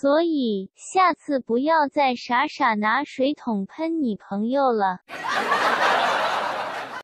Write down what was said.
所以下次不要再傻傻拿水桶喷你朋友了。